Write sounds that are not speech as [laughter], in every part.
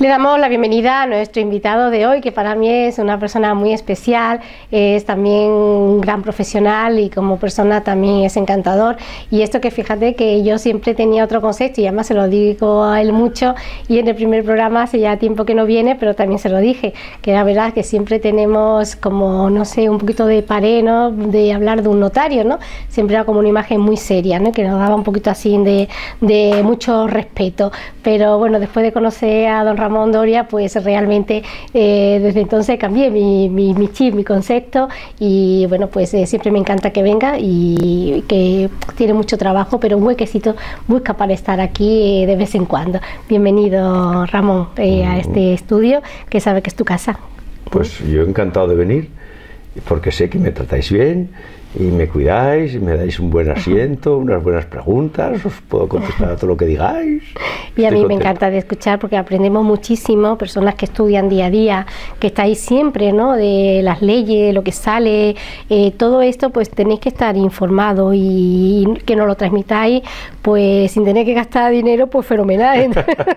Le damos la bienvenida a nuestro invitado de hoy, que para mí es una persona muy especial, es también un gran profesional y como persona también es encantador. Y esto que fíjate que yo siempre tenía otro concepto y además se lo digo a él mucho y en el primer programa hace ya tiempo que no viene, pero también se lo dije, que la verdad que siempre tenemos como, no sé, un poquito de paré, ¿no? De hablar de un notario, ¿no? Siempre era como una imagen muy seria, ¿no? Que nos daba un poquito así de, de mucho respeto. Pero bueno, después de conocer a don Ramón, Ramón Doria, pues realmente eh, desde entonces cambié mi, mi, mi, chip, mi concepto y bueno, pues eh, siempre me encanta que venga y que tiene mucho trabajo, pero un huequecito busca para estar aquí eh, de vez en cuando. Bienvenido Ramón a este estudio que sabe que es tu casa. Pues yo encantado de venir porque sé que me tratáis bien y me cuidáis, y me dais un buen asiento, unas buenas preguntas, os puedo contestar a todo lo que digáis. Y a mí me encanta de escuchar porque aprendemos muchísimo, personas que estudian día a día, que estáis siempre, ¿no? De las leyes, lo que sale, eh, todo esto, pues tenéis que estar informados y, que nos lo transmitáis, pues sin tener que gastar dinero, pues fenomenal. [laughs]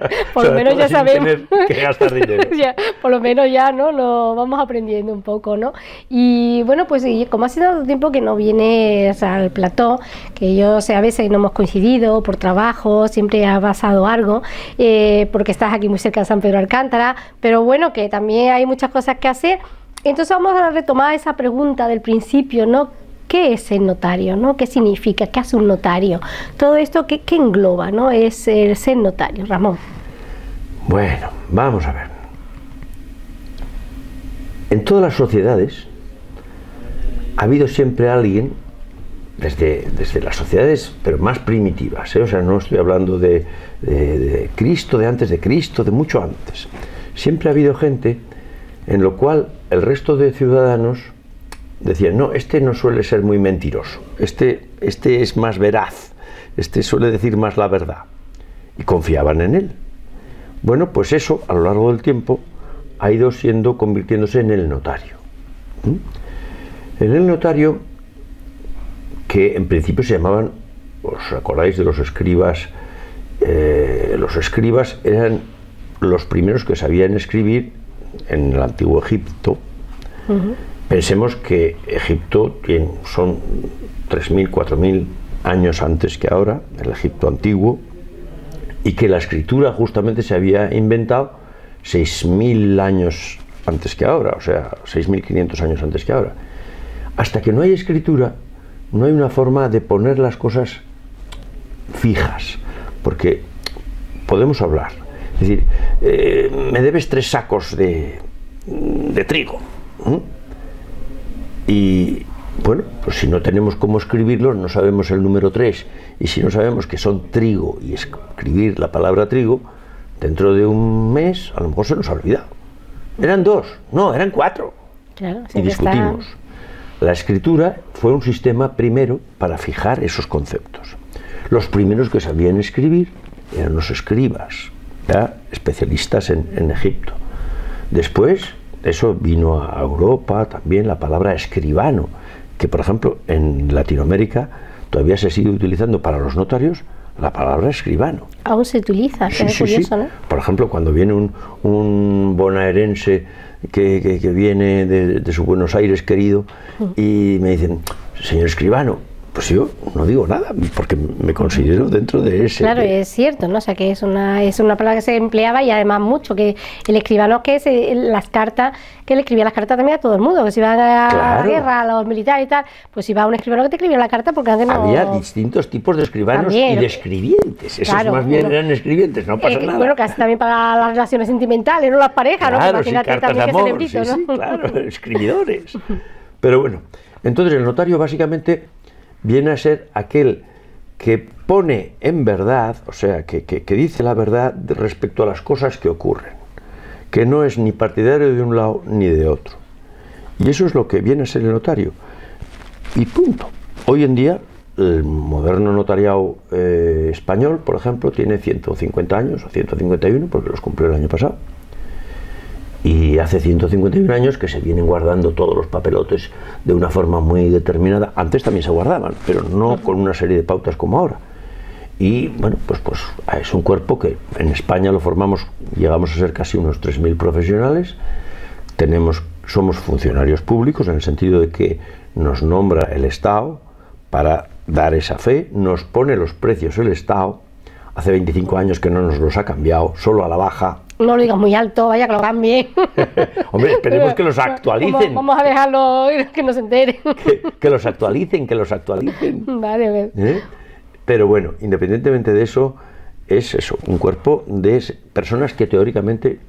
[laughs] por lo menos ya sabemos. que gastar dinero. [laughs] ya, por lo menos ya, ¿no? Lo vamos aprendiendo un poco, ¿no? Y bueno, pues como ha sido tiempo que no vienes al plató, que yo sé, a veces no hemos coincidido por trabajo, siempre ha pasado algo, eh, porque estás aquí muy cerca de San Pedro Alcántara, pero bueno, que también hay muchas cosas que hacer. Entonces vamos a retomar esa pregunta del principio, ¿no? ¿Qué es el notario? ¿no? ¿Qué significa? ¿Qué hace un notario? Todo esto, ¿qué, qué engloba? ¿no? Es el ser notario, Ramón. Bueno, vamos a ver. En todas las sociedades, ha habido siempre alguien, desde, desde las sociedades, pero más primitivas, ¿eh? o sea, no estoy hablando de, Cristo, de antes de Cristo, de mucho antes. Siempre ha habido gente en lo cual el resto de ciudadanos decían, no, este no suele ser muy mentiroso, este, este es más veraz, este suele decir más la verdad, y confiaban en él. Bueno, pues eso a lo largo del tiempo ha ido siendo, convirtiéndose en el notario. En el notario, que en principio se llamaban, ¿os acordáis de los escribas? Eh, los escribas eran los primeros que sabían escribir en el antiguo Egipto. Uh -huh. Pensemos que Egipto tiene, son 3.000, 4.000 años antes que ahora, el Egipto antiguo, y que la escritura justamente se había inventado 6.000 años antes que ahora, o sea, 6.500 años antes que ahora. Hasta que no hay escritura, no hay una forma de poner las cosas fijas, porque podemos hablar. Es decir, eh, me debes tres sacos de, de trigo. Y bueno, pues si no tenemos cómo escribirlos, no sabemos el número 3, y si no sabemos que son trigo y escribir la palabra trigo, dentro de un mes a lo mejor se nos ha olvidado. Eran dos, no, eran cuatro. Claro, y discutimos. Está... La escritura fue un sistema primero para fijar esos conceptos. Los primeros que sabían escribir eran los escribas, ¿ya? especialistas en, en, Egipto. Después, eso vino a Europa también la palabra escribano, que por ejemplo en Latinoamérica todavía se sigue utilizando para los notarios la palabra escribano. Aún se utiliza, sí, es sí, curioso, sí. ¿no? Por ejemplo, cuando viene un, un bonaerense que, que, que, viene de, de, su Buenos Aires querido y me dicen, señor escribano, pues yo no digo nada, porque me considero dentro de ese. Claro, es cierto, ¿no? O sea, que es una, es una palabra que se empleaba y además mucho, que el escribano que es eh, las cartas, que le escribía las cartas también a todo el mundo, que si iban a Claro. la guerra, a los militares y tal, pues iba un escribano que te escribía la carta porque antes no... Había distintos tipos de escribanos También. y de escribientes. Esos Claro, más bien bueno. eran escribientes, no pasa Eh, nada. Bueno, casi también para las relaciones sentimentales, no las parejas, ¿no? Claro, Que sí, imagínate cartas de también amor, que sí, cerebrito, sí, ¿no? claro, [laughs] escribidores. Pero bueno, entonces el notario básicamente viene a ser aquel que pone en verdad, o sea, que, que, dice la verdad respecto a las cosas que ocurren, que no es ni partidario de un lado ni de otro. Y eso es lo que viene a ser el notario. Y punto. Hoy en día, el moderno notariado eh, español, por ejemplo, tiene 150 años o 151, porque los cumplió el año pasado. Y hace 151 años que se vienen guardando todos los papelotes de una forma muy determinada. Antes también se guardaban, pero no con una serie de pautas como ahora. Y bueno, pues, pues es un cuerpo que en España lo formamos, llegamos a ser casi unos 3.000 profesionales, tenemos, somos funcionarios públicos en el sentido de que nos nombra el Estado para dar esa fe, nos pone los precios el Estado, hace 25 años que no nos los ha cambiado, solo a la baja. No lo digas muy alto, vaya que lo cambien. [laughs] Hombre, esperemos que los actualicen. Vamos a dejarlo [laughs] que no se enteren. que, los actualicen, que los actualicen. [laughs] Vale, ¿Eh? Pero bueno, independientemente de eso, es eso, un cuerpo de personas que teóricamente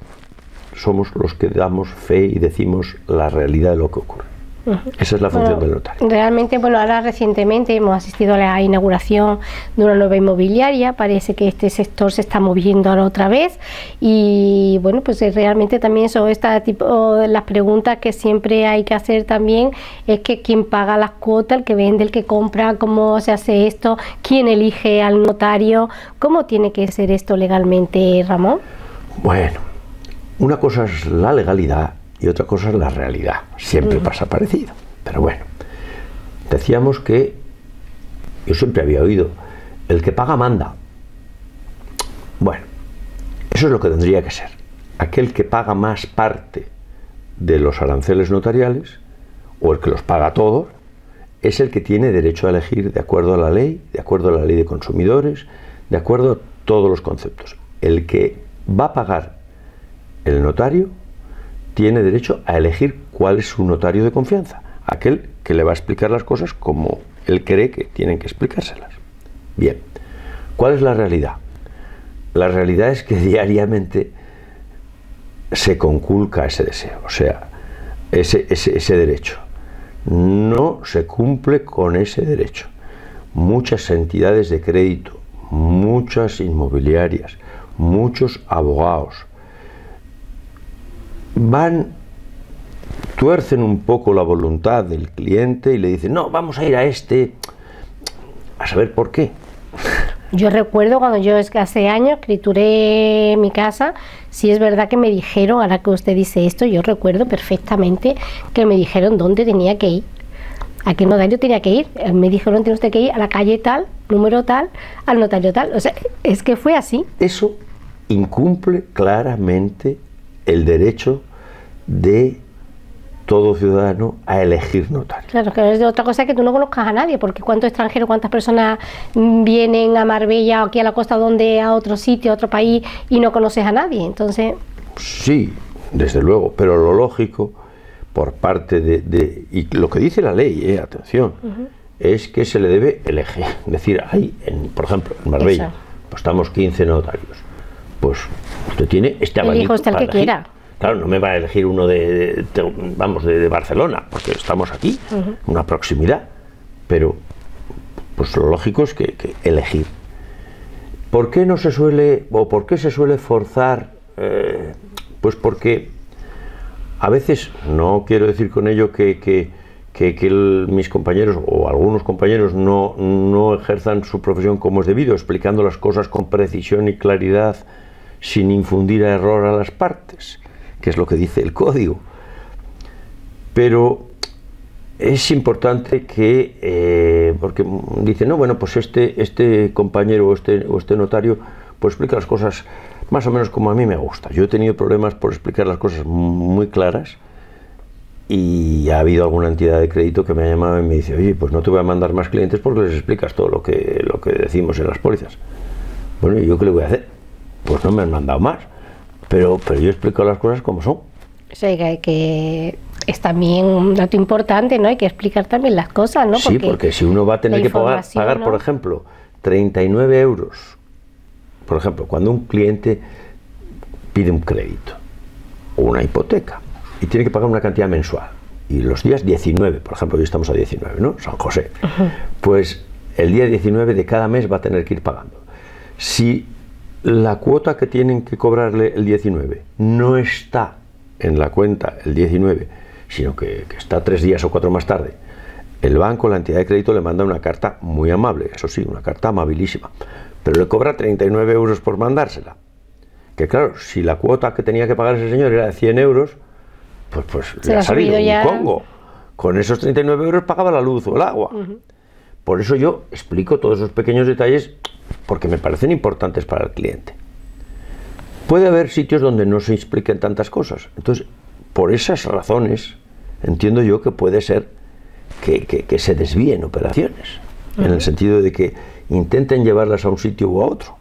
somos los que damos fe y decimos la realidad de lo que ocurre. Esa es la función del notario. Realmente, bueno, ahora recientemente hemos asistido a la inauguración de una nueva inmobiliaria, parece que este sector se está moviendo ahora otra vez y bueno, pues eh, realmente también son este tipo de las preguntas que siempre hay que hacer también es que quién paga las cuotas, el que vende, el que compra, cómo se hace esto, quién elige al notario, cómo tiene que ser esto legalmente, Ramón. Bueno, una cosa es la legalidad y otra cosa es la realidad. Siempre pasa parecido. Pero bueno, decíamos que yo siempre había oído, el que paga manda. Bueno, eso es lo que tendría que ser. Aquel que paga más parte de los aranceles notariales, o el que los paga todos, es el que tiene derecho a elegir de acuerdo a la ley, de acuerdo a la ley de consumidores, de acuerdo a todos los conceptos. El que va a pagar el notario tiene derecho a elegir cuál es su notario de confianza, aquel que le va a explicar las cosas como él cree que tienen que explicárselas. Bien, ¿cuál es la realidad? La realidad es que [laughs] diariamente se conculca ese deseo, o sea, ese, ese, derecho. No se cumple con ese derecho. Muchas entidades de crédito, muchas inmobiliarias, muchos abogados, van, tuercen un poco la voluntad del cliente y le dicen, no, vamos a ir a este, a saber por qué. [laughs] Yo recuerdo cuando yo hace años escrituré mi casa, si es verdad que me dijeron, ahora que usted dice esto, yo recuerdo perfectamente que me dijeron dónde tenía que ir, a qué notario tenía que ir. Me dijeron, tiene usted que ir a la calle tal, número tal, al notario tal. O sea, es que fue así. Eso incumple claramente el derecho de todo ciudadano a elegir notario. Claro, que es de otra cosa que tú no conozcas a nadie, porque cuántos extranjeros, cuántas personas vienen a Marbella o aquí a la costa donde a otro sitio, a otro país y no conoces a nadie. Entonces. Sí, desde luego, pero lo lógico por parte de, y lo que dice la ley, eh, atención, es que se le debe elegir. Es [laughs] decir, hay, en, por ejemplo, en Marbella, pues estamos 15 notarios pues usted tiene este abanico. usted el que quiera. Claro, no me va a elegir uno de, vamos, de, Barcelona, porque estamos aquí, una proximidad. Pero, pues lo lógico es que, elegir. ¿Por qué no se suele, o por qué se suele forzar? Eh, pues porque a veces, no quiero decir con ello que, que, mis compañeros o algunos compañeros no, no ejerzan su profesión como es debido, explicando las cosas con precisión y claridad sin infundir error a las partes, que es lo que dice el código. Pero es importante que, eh, porque dice, no, bueno, pues este, este compañero o este, o este notario pues explica las cosas más o menos como a mí me gusta. Yo he tenido problemas por explicar las cosas muy claras y ha habido alguna entidad de crédito que me ha llamado y me dice, oye, pues no te voy a mandar más clientes porque les explicas todo lo que, lo que decimos en las pólizas. Bueno, ¿y yo qué le voy a hacer? pues no me han mandado más. Pero, pero yo explico las cosas como son. O sea, que, es también un dato importante, ¿no? Hay que explicar también las cosas, ¿no? sí, porque si uno va a tener que pagar, pagar por ejemplo, 39 euros, por ejemplo, cuando un cliente pide un crédito o una hipoteca y tiene que pagar una cantidad mensual, y los días 19, por ejemplo, hoy estamos a 19, ¿no? San José, pues el día 19 de cada mes va a tener que ir pagando. Si la cuota que tienen que cobrarle el 19 no está en la cuenta el 19, sino que, está tres días o cuatro más tarde, el banco, la entidad de crédito, le manda una carta muy amable, eso sí, una carta amabilísima, pero le cobra 39 euros por mandársela. Que claro, si la cuota que tenía que pagar ese señor era de 100 euros, pues, pues le ha salido un congo. Con esos 39 euros pagaba la luz o el agua. Por eso yo explico todos esos pequeños detalles porque me parecen importantes para el cliente. Puede haber sitios donde no se expliquen tantas cosas. Entonces, por esas razones, entiendo yo que puede ser que, se desvíen operaciones, en el sentido de que intenten llevarlas a un sitio u a otro.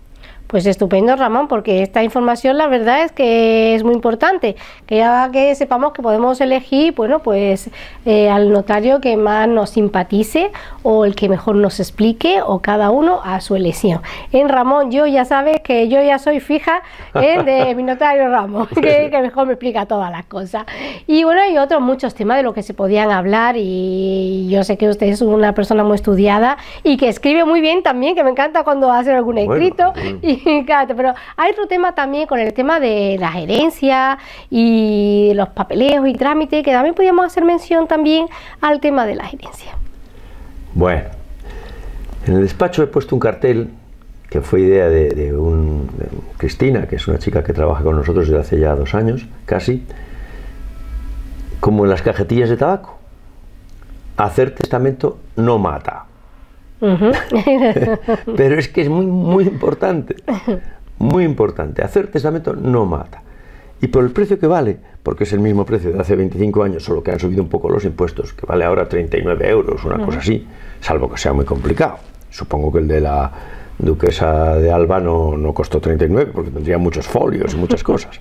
Pues estupendo, Ramón, porque esta información la verdad es que es muy importante, que ya que sepamos que podemos elegir, bueno, pues eh, al notario que más nos simpatice o el que mejor nos explique o cada uno a su elección. En Ramón, yo ya sabes que yo ya soy fija ¿eh? de [laughs] mi notario Ramón, que, que, mejor me explica todas las cosas. Y bueno, hay otros muchos temas de los que se podían hablar y yo sé que usted es una persona muy estudiada y que escribe muy bien también, que me encanta cuando hace algún escrito. Y, [laughs] pero hay otro tema también con el tema de la gerencia y los papeleos y trámites, que también podríamos hacer mención también al tema de la gerencia. Bueno, en el despacho he puesto un cartel que fue idea de, un, Cristina, que es una chica que trabaja con nosotros desde hace ya dos años, casi, como en las cajetillas de tabaco. Hacer testamento no mata. [laughs] Pero es que es muy, muy importante, muy importante. Hacer testamento no mata. Y por el precio que vale, porque es el mismo precio de hace 25 años, solo que han subido un poco los impuestos, que vale ahora 39 euros, una cosa así, salvo que sea muy complicado. Supongo que el de la duquesa de Alba no, no costó 39, porque tendría muchos folios y muchas cosas.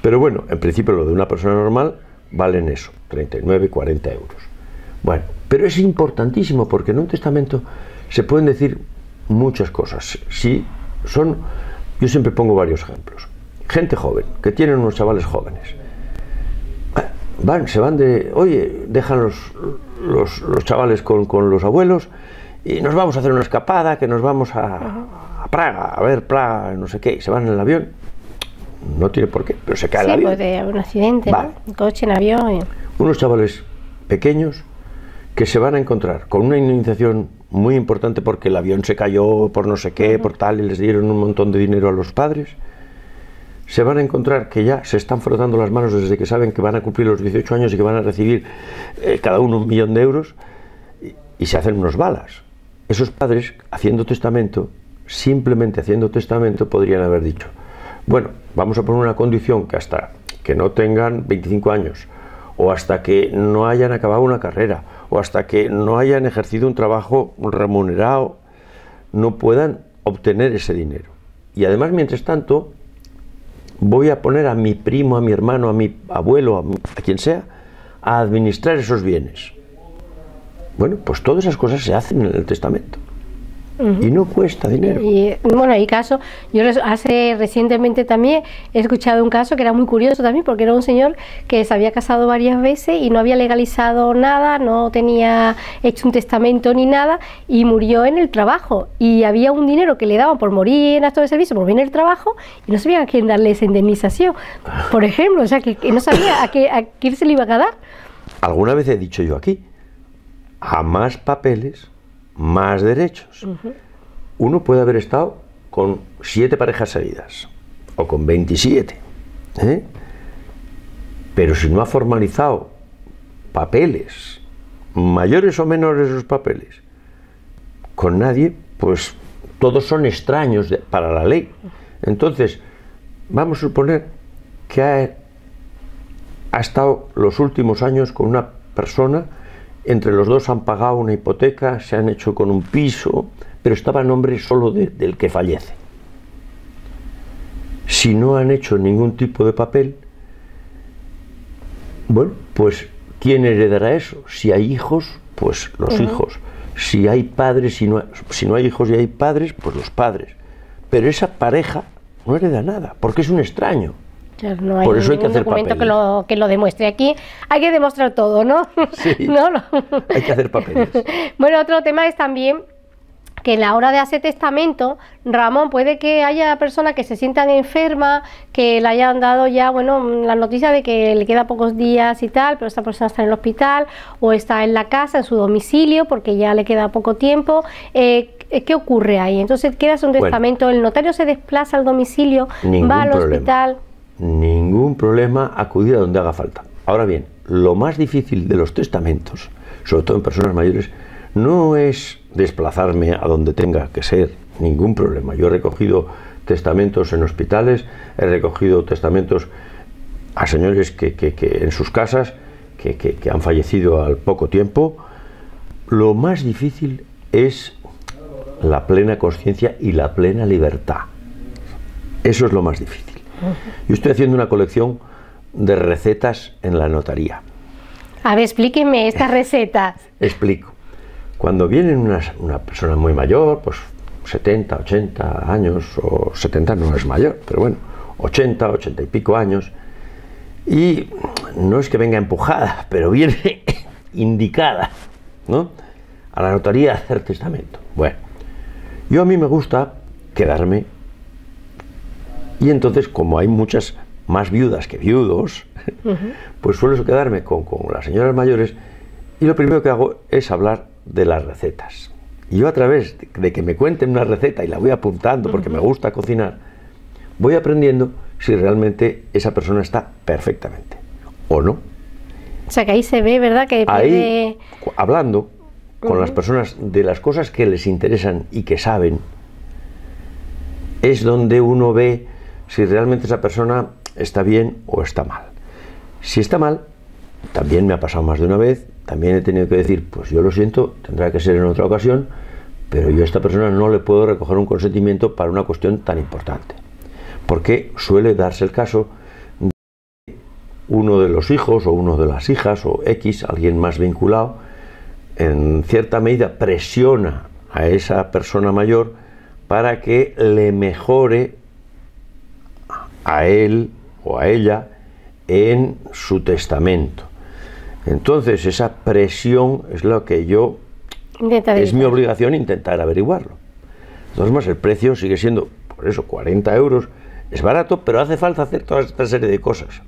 Pero bueno, en principio lo de una persona normal valen eso, 39, 40 euros. Bueno, pero es importantísimo porque en un testamento se pueden decir muchas cosas. Si son, yo siempre pongo varios ejemplos. Gente joven, que tienen unos chavales jóvenes. Van, se van de, oye, dejan los, los, chavales con, con, los abuelos y nos vamos a hacer una escapada, que nos vamos a, a Praga, a ver Praga, no sé qué, y se van en el avión. No tiene por qué, pero se cae el avión. puede haber un accidente, Un coche, en avión. Unos chavales pequeños que se van a encontrar con una indemnización muy importante porque el avión se cayó por no sé qué, por tal, y les dieron un montón de dinero a los padres, se van a encontrar que ya se están frotando las manos desde que saben que van a cumplir los 18 años y que van a recibir eh, cada uno un millón de euros y, se hacen unos balas. Esos padres, haciendo testamento, simplemente haciendo testamento, podrían haber dicho, bueno, vamos a poner una condición que hasta que no tengan 25 años o hasta que no hayan acabado una carrera o hasta que no hayan ejercido un trabajo remunerado, no puedan obtener ese dinero. Y además, mientras tanto, voy a poner a mi primo, a mi hermano, a mi abuelo, a, quien sea, a administrar esos bienes. Bueno, pues todas esas cosas se hacen en el testamento. Y no cuesta dinero. Y, bueno, hay casos, yo hace recientemente también he escuchado un caso que era muy curioso también, porque era un señor que se había casado varias veces y no había legalizado nada, no tenía hecho un testamento ni nada, y murió en el trabajo. Y había un dinero que le daban por morir en acto de servicio, por en el trabajo, y no sabían a quién darle esa indemnización. Por ejemplo, o sea, que, no sabía a, qué, a quién se le iba a dar. Alguna vez he dicho yo aquí, a más papeles más derechos. Uno puede haber estado con siete parejas salidas o con 27, ¿eh? pero si no ha formalizado papeles, mayores o menores esos papeles, con nadie, pues todos son extraños para la ley. Entonces, vamos a suponer que ha, ha estado los últimos años con una persona entre los dos han pagado una hipoteca, se han hecho con un piso, pero estaba en nombre solo del que fallece. Si no han hecho ningún tipo de papel, bueno, pues ¿quién heredará eso? Si hay hijos, pues los hijos. Si hay padres, si no, si no hay hijos y hay padres, pues los padres. Pero esa pareja no hereda nada, porque es un extraño. No hay Por eso hay que hacer documento que lo, que lo demuestre. Aquí hay que demostrar todo, ¿no? [laughs] Sí, [laughs] no, no. Hay que hacer papeles. [laughs] bueno, otro tema es también que en la hora de hacer testamento, Ramón, puede que haya personas que se sientan enfermas, que le hayan dado ya, bueno, la noticia de que le queda pocos días y tal, pero esta persona está en el hospital o está en la casa, en su domicilio, porque ya le queda poco tiempo. Eh, ¿Qué ocurre ahí? Entonces queda un testamento, el notario se desplaza al domicilio, va al hospital ningún problema acudir a donde haga falta. Ahora bien, lo más difícil de los testamentos, sobre todo en personas mayores, no es desplazarme a donde tenga que ser ningún problema. Yo he recogido testamentos en hospitales, he recogido testamentos a señores que, en sus casas que, han fallecido al poco tiempo. Lo más difícil es la plena conciencia y la plena libertad. Eso es lo más difícil. Yo estoy haciendo una colección de recetas en la notaría. A ver, explíqueme estas recetas. [laughs] Explico. Cuando viene una, una, persona muy mayor, pues 70, 80 años, o 70 no es mayor, pero bueno, 80, 80 y pico años, y no es que venga empujada, [laughs] pero viene [laughs] indicada, ¿no? A la notaría a hacer testamento. Bueno, yo a mí me gusta quedarme, y entonces como hay muchas más viudas que viudos, pues suelo quedarme con, con las señoras mayores y lo primero que hago es hablar de las recetas. Y yo a través de que me cuenten una receta y la voy apuntando porque me gusta cocinar, voy aprendiendo si realmente esa persona está perfectamente o no. O sea que ahí se ve, ¿verdad? Que ahí, hablando con las personas de las cosas que les interesan y que saben, es donde uno ve si realmente esa persona está bien o está mal. Si está mal, también me ha pasado más de una vez, también he tenido que decir, pues yo lo siento, tendrá que ser en otra ocasión, pero yo a esta persona no le puedo recoger un consentimiento para una cuestión tan importante. Porque suele darse el caso de uno de los hijos o uno de las hijas o X, alguien más vinculado, en cierta medida presiona a esa persona mayor para que le mejore a él o a ella en su testamento. Entonces esa presión es lo que yo es mi obligación intentar averiguarlo. Entonces más el precio sigue siendo por eso 40 euros es barato, pero hace falta hacer toda esta serie de cosas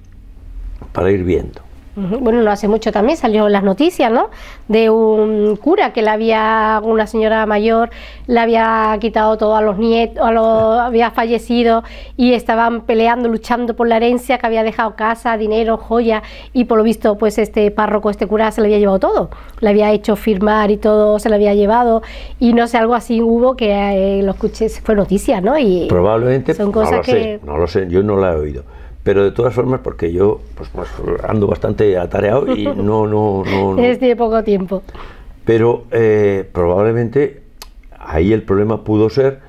para ir viendo. Bueno, no hace mucho también salió las noticias, ¿no? De un cura que le había, una señora mayor, le había quitado todo a los nietos, a los, había fallecido y estaban peleando, luchando por la herencia, que había dejado casa, dinero, joya y por lo visto, pues este párroco, este cura se le había llevado todo. Le había hecho firmar y todo, se le había llevado y no sé, algo así hubo que eh, lo escuché, fue noticia, ¿no? Y Probablemente, son cosas no lo que... sé, no lo sé, yo no la he oído pero de todas formas porque yo pues, pues ando bastante atareado y [laughs] no no no, no. poco tiempo pero eh, probablemente ahí el problema pudo ser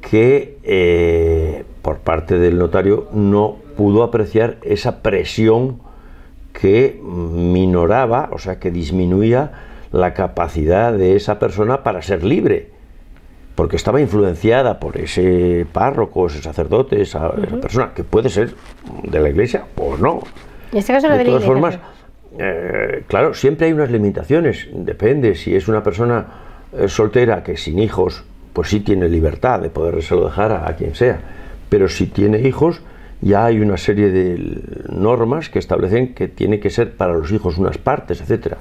que eh, por parte del notario no pudo apreciar esa presión que minoraba, o sea, que disminuía la capacidad de esa persona para ser libre porque estaba influenciada por ese párroco, ese sacerdote, esa, persona, que puede ser de la iglesia o no. En este caso de, todas formas, eh, claro, siempre hay unas limitaciones, depende, si es una persona eh, soltera que sin hijos, pues sí tiene libertad de podérselo dejar a, quien sea, pero si tiene hijos, ya hay una serie de normas que establecen que tiene que ser para los hijos unas partes, etcétera.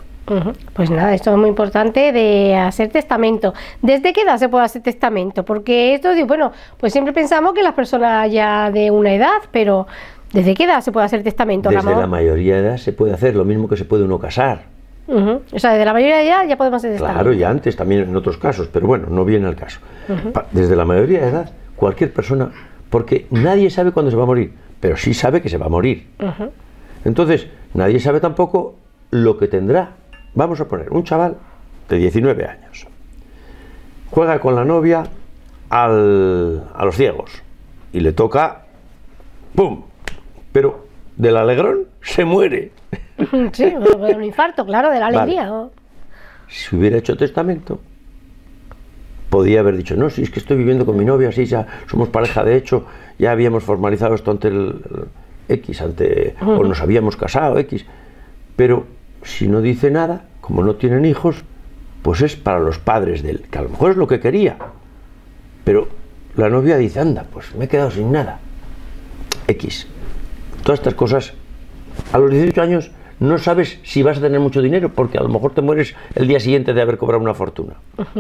Pues nada, esto es muy importante de hacer testamento. ¿Desde qué edad se puede hacer testamento? Porque esto, bueno, pues siempre pensamos que las personas ya de una edad, pero ¿desde qué edad se puede hacer testamento? Desde la mayoría de edad se puede hacer, lo mismo que se puede uno casar. O sea, desde la mayoría de edad ya podemos hacer testamento. Claro, y antes también en otros casos, pero bueno, no viene al caso. Desde la mayoría de edad, cualquier persona, porque nadie sabe cuándo se va a morir, pero sí sabe que se va a morir. Entonces, nadie sabe tampoco lo que tendrá Vamos a poner un chaval de 19 años. Juega con la novia a los ciegos y le toca, ¡pum! Pero del alegrón se muere. [laughs] Sí, un infarto, claro, de la alegría. Si hubiera hecho testamento, podía haber dicho, no, si es que estoy viviendo con mi novia, así ya somos pareja de hecho, ya habíamos formalizado esto ante el, X, ante, o nos habíamos casado, X. Pero si no dice nada, como no tienen hijos, pues es para los padres de él, que a lo mejor es lo que quería. Pero la novia dice, anda, pues me he quedado sin nada. X. Todas estas cosas, a los 18 años no sabes si vas a tener mucho dinero, porque a lo mejor te mueres el día siguiente de haber cobrado una fortuna. [laughs]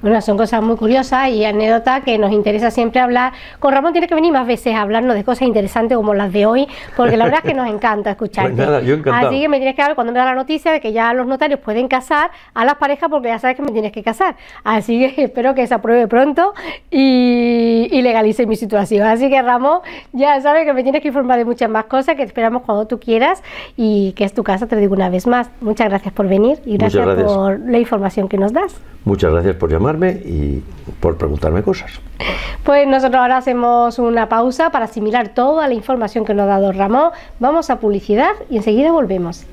Bueno, son cosas muy curiosas y anécdotas que nos interesa siempre hablar. Con Ramón tiene que venir más veces a hablarnos de cosas interesantes como las de hoy, porque la verdad es que nos encanta escucharte. Pues nada, yo encantado. Así que me tienes que hablar cuando me da la noticia de que ya los notarios pueden casar a las parejas, porque ya sabes que me tienes que casar. Así que [laughs] espero que se apruebe pronto y, y legalice mi situación. Así que Ramón, ya sabes que me tienes que informar de muchas más cosas que esperamos cuando tú quieras y que es tu casa, te lo digo una vez más. Muchas gracias por venir y gracias. por la información que nos das. Muchas gracias por llamarme y por preguntarme cosas. Pues nosotros ahora hacemos una pausa para asimilar toda la información que nos ha dado Ramón. Vamos a publicidad y enseguida volvemos.